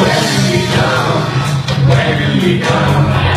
Where do we go? Where wearing we go?